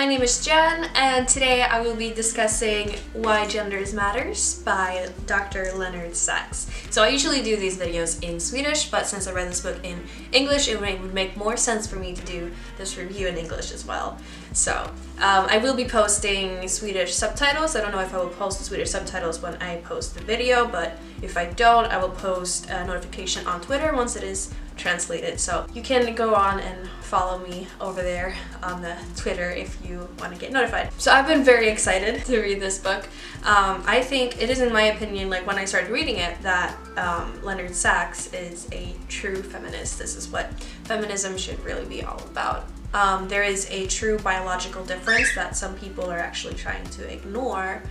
My name is Jen, and today I will be discussing Why Genders Matters by Dr. Leonard Sax. So I usually do these videos in Swedish, but since I read this book in English, it would make more sense for me to do this review in English as well. So um, I will be posting Swedish subtitles. I don't know if I will post Swedish subtitles when I post the video, but if I don't, I will post a notification on Twitter once it is translated. So you can go on and follow me over there on the Twitter if you want to get notified. So I've been very excited to read this book. Um, I think it is in my opinion, like when I started reading it, that um, Leonard Sax is a true feminist. This is what feminism should really be all about. Um, there is a true biological difference that some people are actually trying to ignore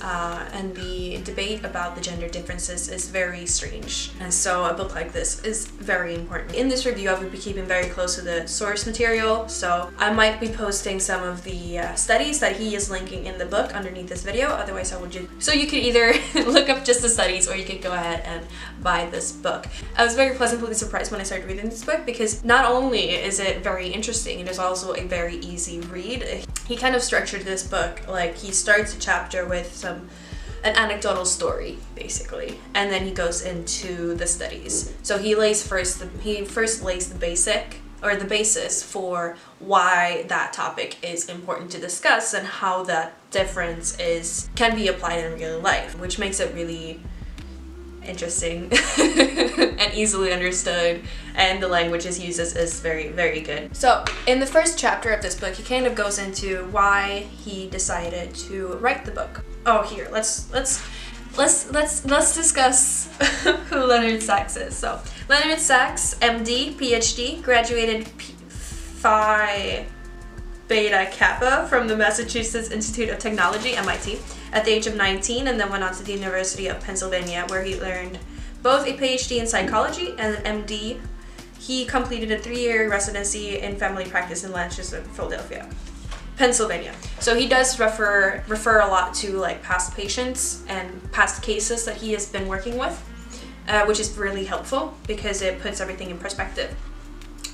uh, and the debate about the gender differences is very strange. And so a book like this is very important. In this review, I will be keeping very close to the source material, so I might be posting some of the uh, studies that he is linking in the book underneath this video, otherwise I would just... So you could either look up just the studies or you could go ahead and buy this book. I was very pleasantly surprised when I started reading this book because not only is it very interesting, it is also a very easy read. He kind of structured this book like he starts a chapter with some an anecdotal story basically and then he goes into the studies. So he lays first the, he first lays the basic or the basis for why that topic is important to discuss and how that difference is can be applied in real life which makes it really interesting and easily understood and the language he uses is very very good. So in the first chapter of this book he kind of goes into why he decided to write the book. Oh here let's let's let's let's let's discuss who Leonard Sax is. So Leonard Sax, MD, PhD, graduated P Phi Beta Kappa from the Massachusetts Institute of Technology, MIT at the age of 19 and then went on to the University of Pennsylvania where he learned both a PhD in psychology and an MD. He completed a three-year residency in family practice in Lancaster, Philadelphia, Pennsylvania. So he does refer refer a lot to like past patients and past cases that he has been working with, uh, which is really helpful because it puts everything in perspective.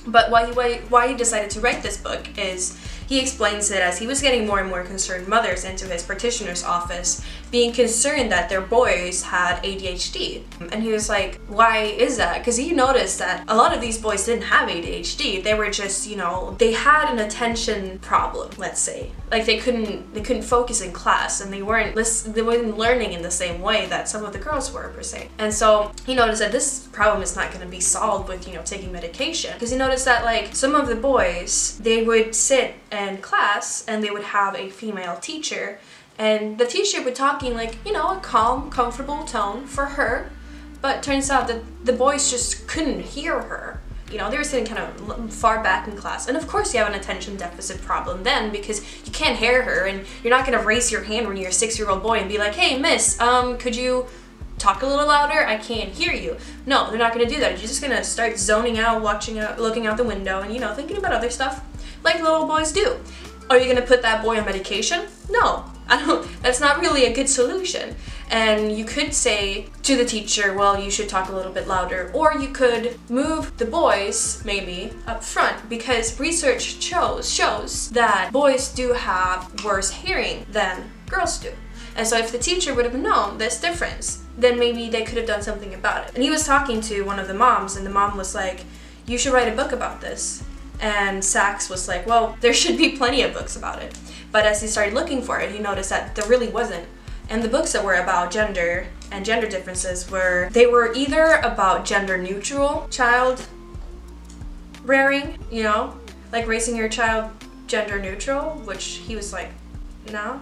But why, why, why he decided to write this book is he explains that as he was getting more and more concerned mothers into his practitioner's office, being concerned that their boys had ADHD. And he was like, why is that? Because he noticed that a lot of these boys didn't have ADHD. They were just, you know, they had an attention problem, let's say. Like they couldn't they couldn't focus in class and they weren't they weren't learning in the same way that some of the girls were per se. And so he noticed that this problem is not going to be solved with, you know, taking medication. Because he noticed that like some of the boys, they would sit in class and they would have a female teacher and the teacher would talking like, you know, a calm, comfortable tone for her, but turns out that the boys just couldn't hear her. You know, they were sitting kind of far back in class. And of course you have an attention deficit problem then because you can't hear her and you're not gonna raise your hand when you're a six-year-old boy and be like, hey miss, um, could you talk a little louder? I can't hear you. No, they're not gonna do that. You're just gonna start zoning out, watching out, looking out the window and, you know, thinking about other stuff like little boys do. Are you gonna put that boy on medication? No, I don't, that's not really a good solution. And you could say to the teacher, well, you should talk a little bit louder. Or you could move the boys, maybe, up front because research shows, shows that boys do have worse hearing than girls do. And so if the teacher would have known this difference, then maybe they could have done something about it. And he was talking to one of the moms and the mom was like, you should write a book about this. And Sax was like, well, there should be plenty of books about it. But as he started looking for it, he noticed that there really wasn't. And the books that were about gender and gender differences were, they were either about gender neutral child rearing, you know, like raising your child gender neutral, which he was like, no,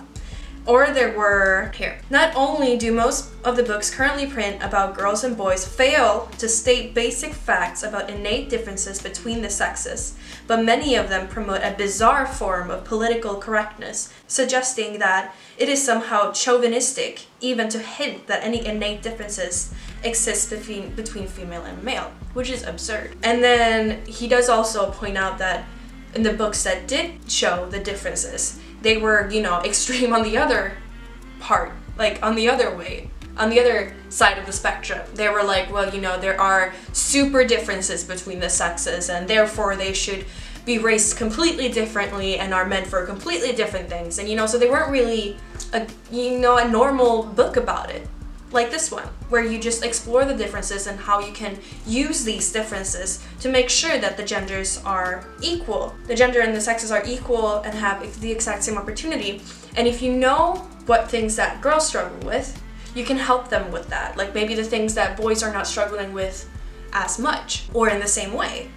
or there were here. Not only do most of the books currently print about girls and boys fail to state basic facts about innate differences between the sexes, but many of them promote a bizarre form of political correctness, suggesting that it is somehow chauvinistic even to hint that any innate differences exist between, between female and male, which is absurd. And then he does also point out that in the books that did show the differences, they were, you know, extreme on the other part, like on the other way, on the other side of the spectrum. They were like, well, you know, there are super differences between the sexes and therefore they should be raised completely differently and are meant for completely different things. And you know, so they weren't really a you know a normal book about it like this one, where you just explore the differences and how you can use these differences to make sure that the genders are equal. The gender and the sexes are equal and have the exact same opportunity. And if you know what things that girls struggle with, you can help them with that. Like maybe the things that boys are not struggling with as much or in the same way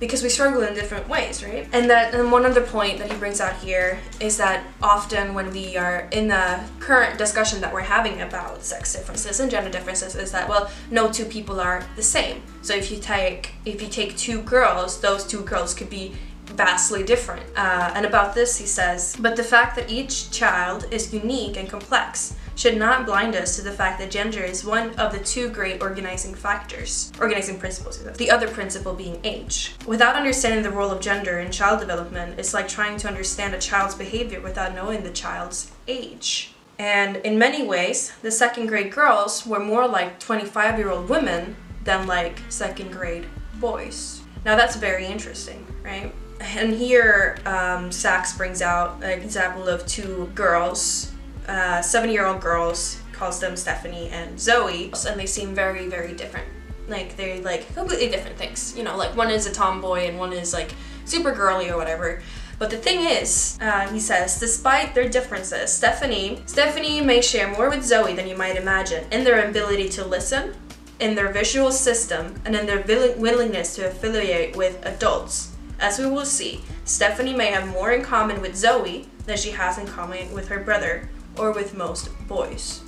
because we struggle in different ways, right? And that and one other point that he brings out here is that often when we are in the current discussion that we're having about sex differences and gender differences is that well, no two people are the same. So if you take if you take two girls, those two girls could be vastly different. Uh, and about this, he says, but the fact that each child is unique and complex should not blind us to the fact that gender is one of the two great organizing factors, organizing principles, the other principle being age. Without understanding the role of gender in child development, it's like trying to understand a child's behavior without knowing the child's age. And in many ways, the second grade girls were more like 25 year old women than like second grade boys. Now that's very interesting, right? And here, um, Sax brings out an example of two girls uh, seven year old girls, calls them Stephanie and Zoe, and they seem very, very different. Like, they're like completely different things. You know, like one is a tomboy and one is like super girly or whatever. But the thing is, uh, he says, despite their differences, Stephanie, Stephanie may share more with Zoe than you might imagine in their ability to listen, in their visual system, and in their willingness to affiliate with adults. As we will see, Stephanie may have more in common with Zoe than she has in common with her brother, or with most boys.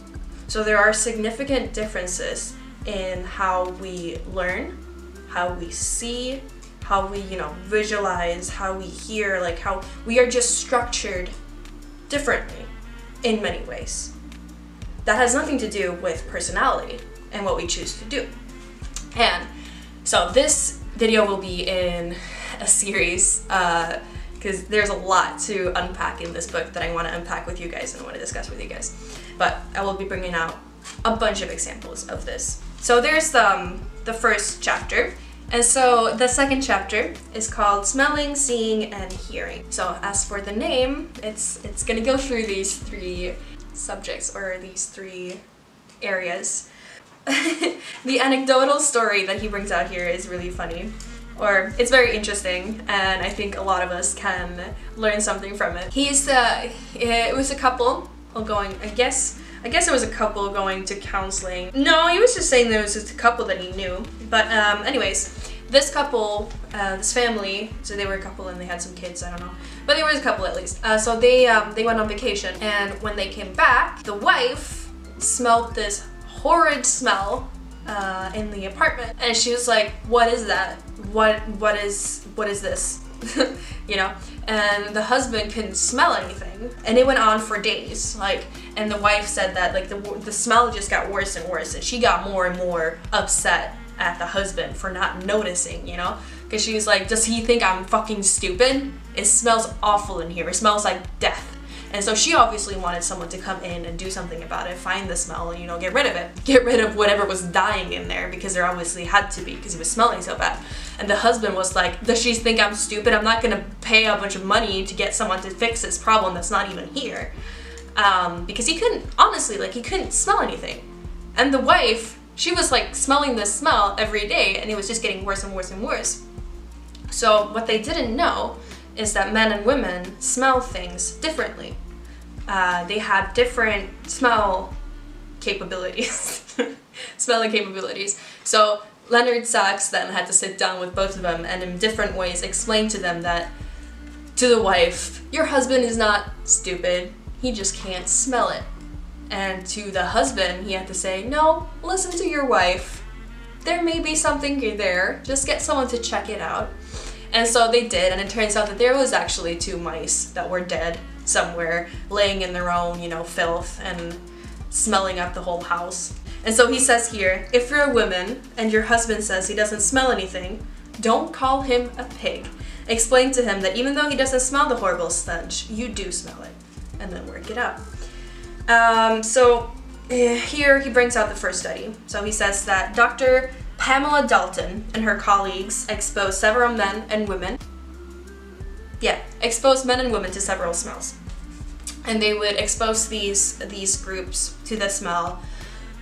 So there are significant differences in how we learn, how we see, how we, you know, visualize, how we hear, like how we are just structured differently in many ways. That has nothing to do with personality and what we choose to do. And so this video will be in a series uh, because there's a lot to unpack in this book that I want to unpack with you guys and I want to discuss with you guys. But I will be bringing out a bunch of examples of this. So there's the, um, the first chapter. And so the second chapter is called Smelling, Seeing, and Hearing. So as for the name, it's it's gonna go through these three subjects or these three areas. the anecdotal story that he brings out here is really funny or it's very interesting and I think a lot of us can learn something from it. He's uh, it was a couple going, I guess, I guess it was a couple going to counseling. No, he was just saying there was just a couple that he knew. But um, anyways, this couple, uh, this family, so they were a couple and they had some kids, I don't know. But they was a couple at least. Uh, so they, um, they went on vacation and when they came back, the wife smelled this horrid smell uh, in the apartment and she was like, what is that? What what is what is this? You know? And the husband couldn't smell anything and it went on for days like and the wife said that like the, the smell just got worse and worse and she got more and more upset at the husband for not noticing you know? Because she was like does he think i'm fucking stupid? It smells awful in here. It smells like death and so she obviously wanted someone to come in and do something about it, find the smell, you know, get rid of it. Get rid of whatever was dying in there because there obviously had to be because it was smelling so bad. And the husband was like, Does she think I'm stupid? I'm not gonna pay a bunch of money to get someone to fix this problem that's not even here. Um, because he couldn't, honestly, like, he couldn't smell anything. And the wife, she was like smelling this smell every day and it was just getting worse and worse and worse. So, what they didn't know is that men and women smell things differently. Uh, they have different smell capabilities, smelling capabilities. So Leonard Sax then had to sit down with both of them and in different ways explain to them that to the wife, your husband is not stupid, he just can't smell it. And to the husband, he had to say, no, listen to your wife. There may be something there, just get someone to check it out. And so they did, and it turns out that there was actually two mice that were dead somewhere, laying in their own, you know, filth and smelling up the whole house. And so he says here, if you're a woman and your husband says he doesn't smell anything, don't call him a pig. Explain to him that even though he doesn't smell the horrible stench, you do smell it. And then work it out. Um, so uh, here he brings out the first study. So he says that Dr. Pamela Dalton and her colleagues exposed several men and women yeah, expose men and women to several smells. And they would expose these these groups to the smell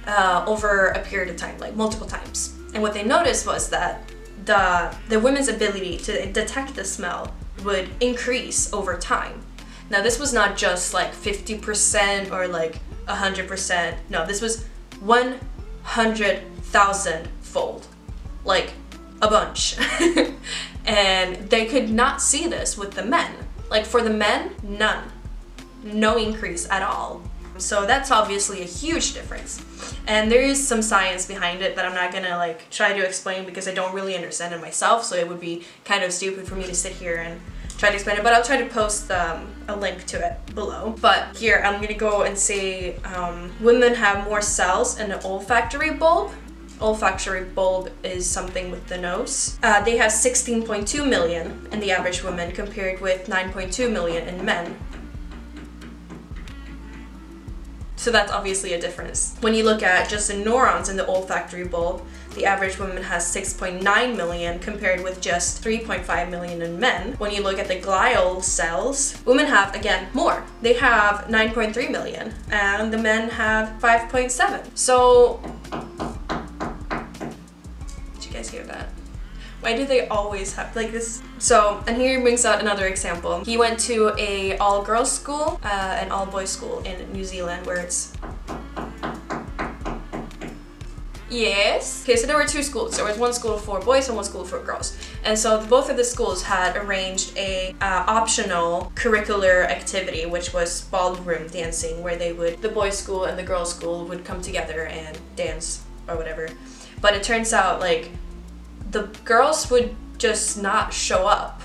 uh, over a period of time, like multiple times. And what they noticed was that the the women's ability to detect the smell would increase over time. Now this was not just like 50% or like 100%. No, this was 100,000 fold. Like a bunch. and they could not see this with the men. Like for the men, none. No increase at all. So that's obviously a huge difference. And there is some science behind it that I'm not gonna like try to explain because I don't really understand it myself, so it would be kind of stupid for me to sit here and try to explain it, but I'll try to post um, a link to it below. But here I'm gonna go and say um, women have more cells in the olfactory bulb olfactory bulb is something with the nose. Uh, they have 16.2 million in the average woman compared with 9.2 million in men. So that's obviously a difference. When you look at just the neurons in the olfactory bulb, the average woman has 6.9 million compared with just 3.5 million in men. When you look at the glial cells, women have, again, more. They have 9.3 million and the men have 5.7. So, guys hear that? Why do they always have like this? So, and here he brings out another example. He went to a all-girls school, uh, an all-boys school in New Zealand where it's Yes. Okay, so there were two schools. There was one school for boys and one school for girls. And so both of the schools had arranged a uh, optional curricular activity, which was ballroom dancing, where they would, the boys' school and the girls' school would come together and dance or whatever. But it turns out like the girls would just not show up.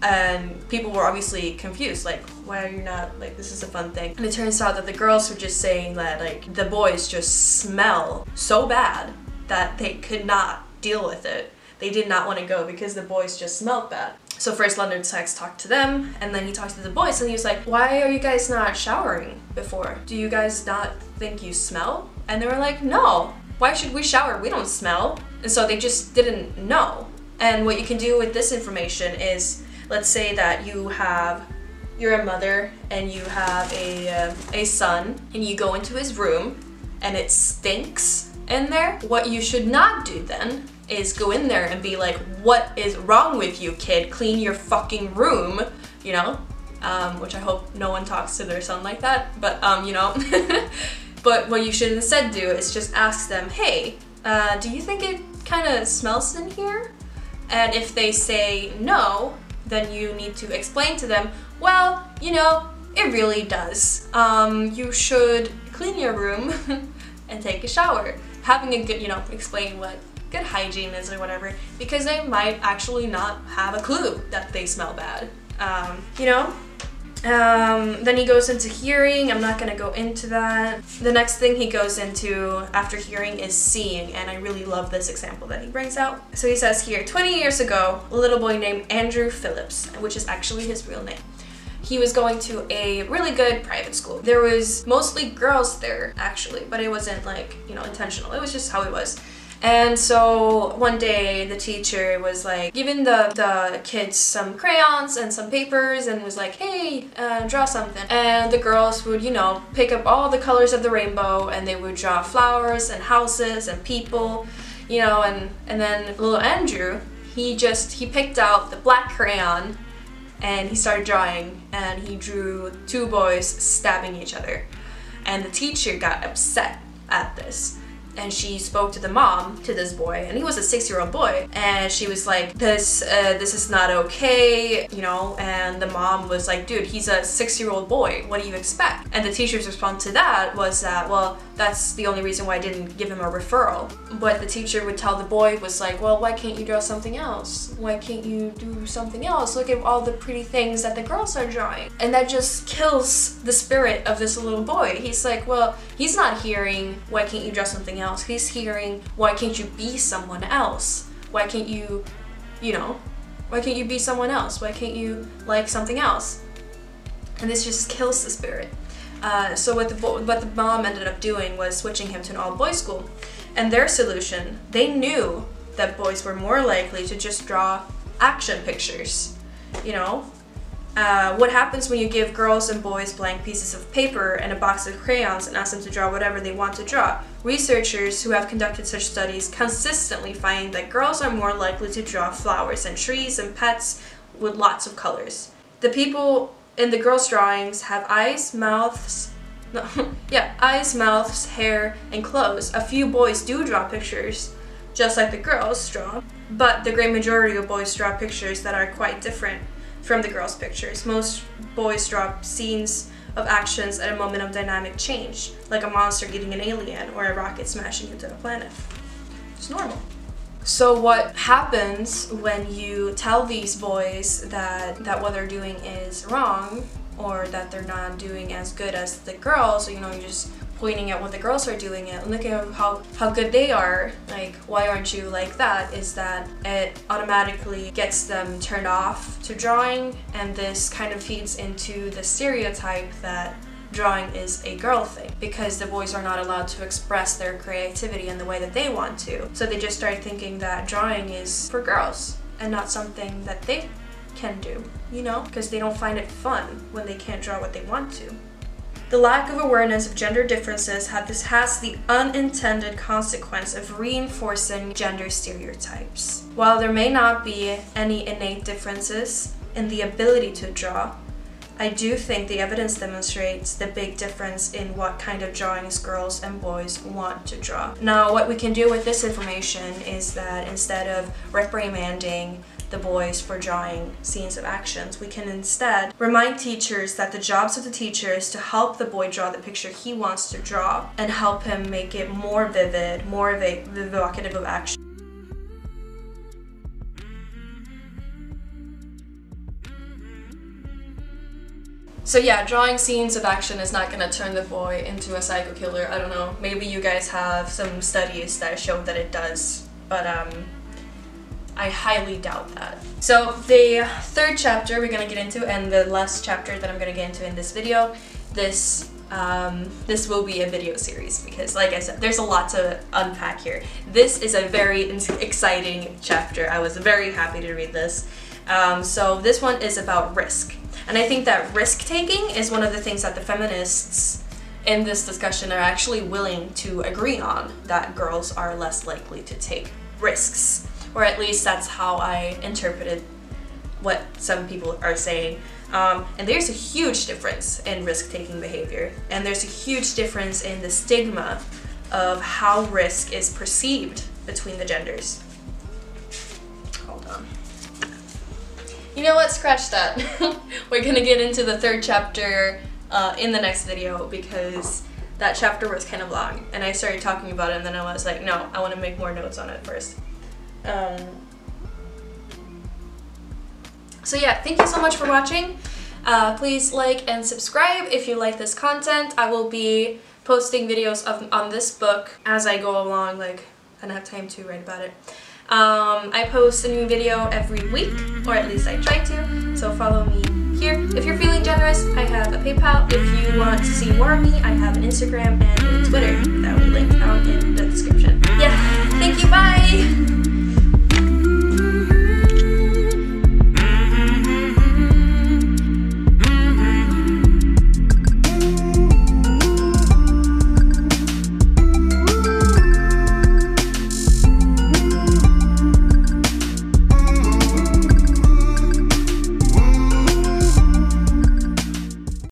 And people were obviously confused like why are you not like this is a fun thing. And it turns out that the girls were just saying that like the boys just smell so bad that they could not deal with it. They did not want to go because the boys just smelled bad. So first Leonard Sax talked to them and then he talked to the boys and he was like why are you guys not showering before? Do you guys not think you smell? And they were like no why should we shower? We don't smell. And so they just didn't know. And what you can do with this information is let's say that you have you're a mother and you have a uh, a son and you go into his room and it stinks in there what you should not do then is go in there and be like what is wrong with you kid? Clean your fucking room you know? Um, which I hope no one talks to their son like that but um, you know but what you should instead do is just ask them hey uh, do you think it kind of smells in here and if they say no then you need to explain to them, well, you know, it really does. Um, you should clean your room and take a shower. Having a good, you know, explain what good hygiene is or whatever, because they might actually not have a clue that they smell bad. Um, you know, um, then he goes into hearing. I'm not going to go into that. The next thing he goes into after hearing is seeing, and I really love this example that he brings out. So he says here 20 years ago, a little boy named Andrew Phillips, which is actually his real name. He was going to a really good private school. There was mostly girls there, actually, but it wasn't like, you know, intentional. It was just how it was. And so one day the teacher was like giving the, the kids some crayons and some papers and was like, hey, uh, draw something. And the girls would, you know, pick up all the colors of the rainbow and they would draw flowers and houses and people, you know, and, and then little Andrew, he just, he picked out the black crayon and he started drawing and he drew two boys stabbing each other. And the teacher got upset at this and she spoke to the mom to this boy and he was a six-year-old boy and she was like this uh, this is not okay you know and the mom was like dude he's a six-year-old boy. What do you expect? And the teacher's response to that was that well that's the only reason why I didn't give him a referral. What the teacher would tell the boy was like well why can't you draw something else? Why can't you do something else? Look at all the pretty things that the girls are drawing. And that just kills the spirit of this little boy. He's like well he's not hearing. Why can't you draw something else else. He's hearing, why can't you be someone else? Why can't you, you know, why can't you be someone else? Why can't you like something else? And this just kills the spirit. Uh, so what the what the mom ended up doing was switching him to an all-boys school. And their solution, they knew that boys were more likely to just draw action pictures, you know, Uh, what happens when you give girls and boys blank pieces of paper and a box of crayons and ask them to draw whatever they want to draw? Researchers who have conducted such studies consistently find that girls are more likely to draw flowers and trees and pets with lots of colors. The people in the girls' drawings have eyes, mouths, no, yeah, eyes, mouths, hair, and clothes. A few boys do draw pictures, just like the girls draw, but the great majority of boys draw pictures that are quite different from the girls' pictures. Most boys draw scenes of actions at a moment of dynamic change, like a monster getting an alien or a rocket smashing into a planet. It's normal. So what happens when you tell these boys that that what they're doing is wrong or that they're not doing as good as the girls, so you know, you're just pointing at what the girls are doing and look at how, how good they are, like, why aren't you like that, is that it automatically gets them turned off to drawing, and this kind of feeds into the stereotype that drawing is a girl thing because the boys are not allowed to express their creativity in the way that they want to. So they just start thinking that drawing is for girls and not something that they can do, you know? Because they don't find it fun when they can't draw what they want to. The lack of awareness of gender differences has the unintended consequence of reinforcing gender stereotypes. While there may not be any innate differences in the ability to draw, I do think the evidence demonstrates the big difference in what kind of drawings girls and boys want to draw. Now, what we can do with this information is that instead of reprimanding the boys for drawing scenes of actions. We can instead remind teachers that the jobs of the teacher is to help the boy draw the picture he wants to draw and help him make it more vivid, more evocative of action. So yeah, drawing scenes of action is not gonna turn the boy into a psycho killer. I don't know. Maybe you guys have some studies that show that it does, but um, I highly doubt that. So the third chapter we're gonna get into and the last chapter that I'm gonna get into in this video, this um, this will be a video series because like I said, there's a lot to unpack here. This is a very exciting chapter. I was very happy to read this. Um, so this one is about risk. And I think that risk taking is one of the things that the feminists in this discussion are actually willing to agree on, that girls are less likely to take risks or at least that's how I interpreted what some people are saying. Um, and there's a huge difference in risk taking behavior, and there's a huge difference in the stigma of how risk is perceived between the genders. Hold on. You know what? Scratch that. We're gonna get into the third chapter uh, in the next video because that chapter was kind of long, and I started talking about it, and then I was like, no, I want to make more notes on it first. Um, so yeah, thank you so much for watching. Uh, please like and subscribe if you like this content. I will be posting videos of, on this book as I go along, like I don't have time to write about it. Um, I post a new video every week, or at least I try to, so follow me here. If you're feeling generous, I have a PayPal. If you want to see more of me, I have an Instagram and a Twitter that will be linked down in the description. Yeah, thank you, bye!